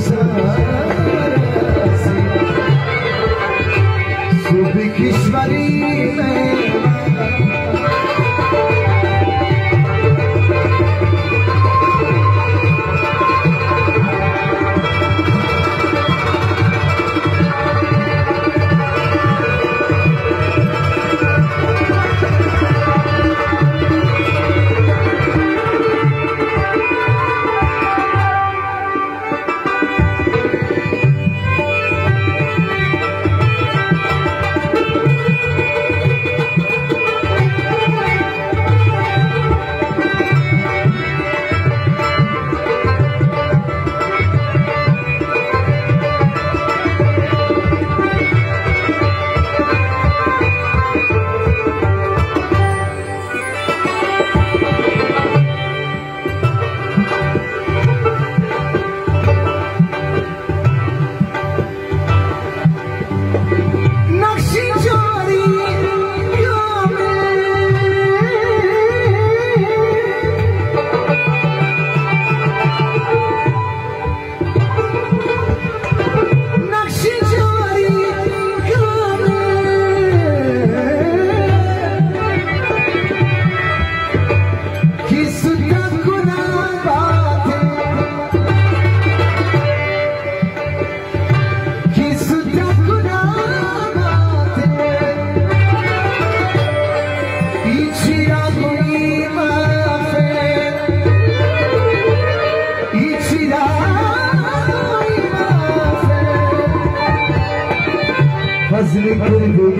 sir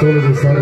توله جو سان